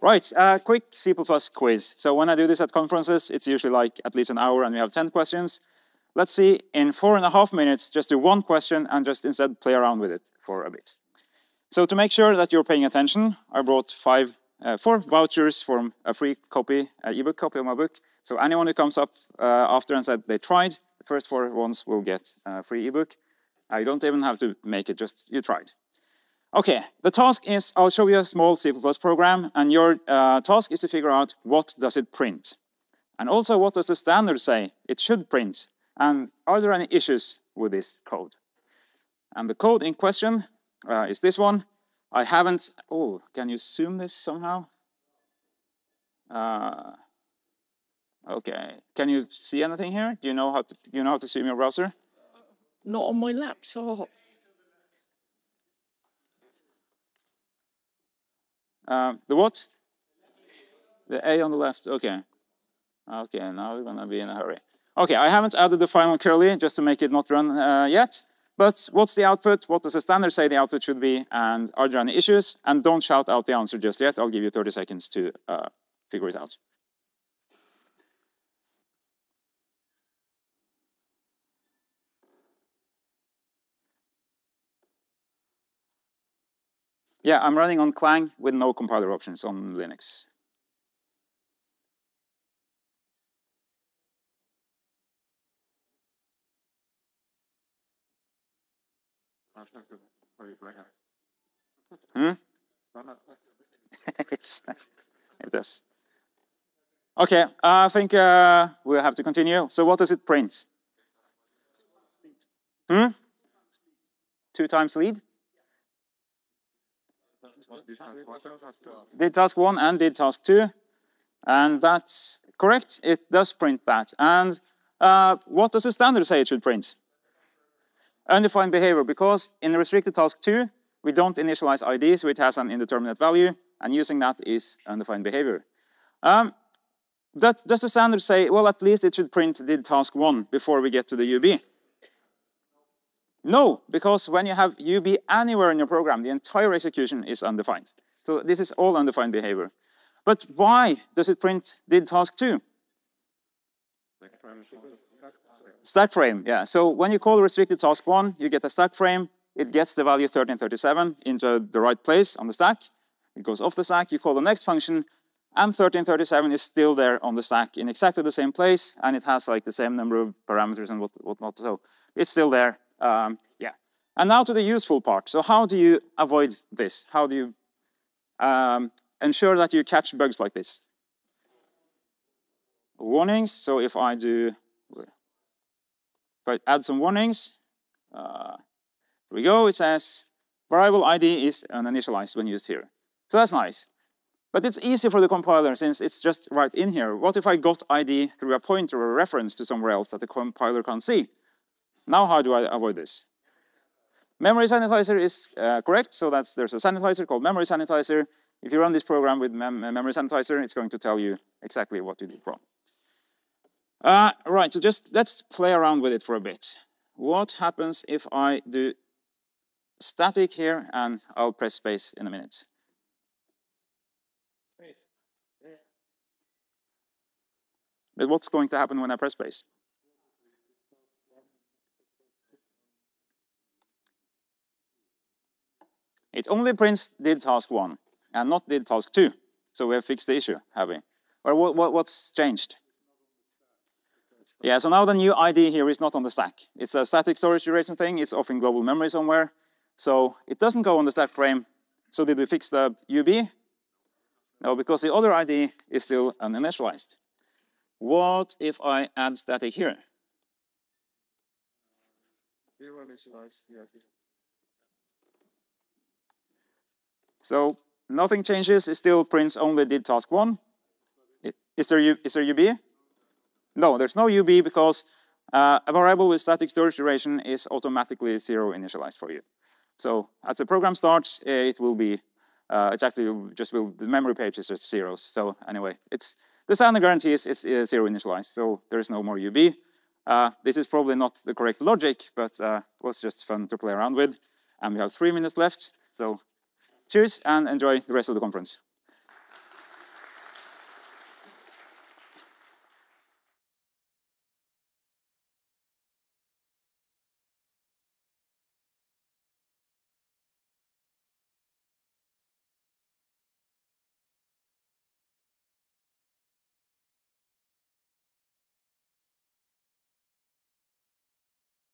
Right, uh, quick C++ quiz. So when I do this at conferences, it's usually like at least an hour and we have 10 questions. Let's see, in four and a half minutes, just do one question and just instead play around with it for a bit. So to make sure that you're paying attention, I brought five, uh, four vouchers for a free copy, an ebook copy of my book. So anyone who comes up uh, after and said they tried, the first four ones will get a free ebook. Uh, you don't even have to make it, just you tried. Okay, the task is, I'll show you a small C++ program, and your uh, task is to figure out what does it print. And also, what does the standard say it should print? And are there any issues with this code? And the code in question uh, is this one. I haven't, oh, can you zoom this somehow? Uh, okay, can you see anything here? Do you know how to, do you know how to zoom your browser? Not on my laptop. Uh, the what? The A on the left, okay. Okay, now we're gonna be in a hurry. Okay, I haven't added the final curly just to make it not run uh, yet. But what's the output? What does the standard say the output should be? And are there any issues? And don't shout out the answer just yet. I'll give you 30 seconds to uh, figure it out. Yeah, I'm running on Clang with no compiler options on Linux. Hmm? it does. Okay, I think uh, we'll have to continue. So what does it print? Hmm? Two times lead? Did task one and did task two. And that's correct, it does print that. And uh, what does the standard say it should print? Undefined behavior, because in the restricted task two, we don't initialize ID, so it has an indeterminate value, and using that is undefined behavior. Um, that, does the standard say, well, at least it should print did task one before we get to the UB? No, because when you have UB anywhere in your program, the entire execution is undefined. So this is all undefined behavior. But why does it print did task two? Stack frame, yeah. So when you call restricted task one, you get a stack frame. It gets the value 1337 into the right place on the stack. It goes off the stack. You call the next function, and 1337 is still there on the stack in exactly the same place, and it has like the same number of parameters and what, whatnot. So it's still there. Um, yeah. And now to the useful part. So how do you avoid this? How do you um, ensure that you catch bugs like this? Warnings. So if I do if I add some warnings, uh, here we go, it says variable ID is uninitialized when used here. So that's nice. But it's easy for the compiler since it's just right in here. What if I got ID through a pointer or a reference to somewhere else that the compiler can't see? Now how do I avoid this? Memory sanitizer is uh, correct, so that's there's a sanitizer called memory sanitizer. If you run this program with mem memory sanitizer, it's going to tell you exactly what you did wrong. Uh, right, so just let's play around with it for a bit. What happens if I do static here and I'll press space in a minute? But what's going to happen when I press space? It only prints did task one and not did task two. So we have fixed the issue, have we? Or what, what, what's changed? Yeah, so now the new ID here is not on the stack. It's a static storage duration thing. It's off in global memory somewhere. So it doesn't go on the stack frame. So did we fix the UB? No, because the other ID is still uninitialized. What if I add static here? Zero initialized, yeah. So nothing changes. It still prints only did task one. Is there, is there UB? No, there's no UB because uh, a variable with static storage duration is automatically zero initialized for you. So as the program starts, it will be, uh, actually just will, the memory page is just zeros. So anyway, it's, the standard guarantee is, is, is zero initialized, so there is no more UB. Uh, this is probably not the correct logic, but uh, was just fun to play around with. And we have three minutes left, so cheers and enjoy the rest of the conference.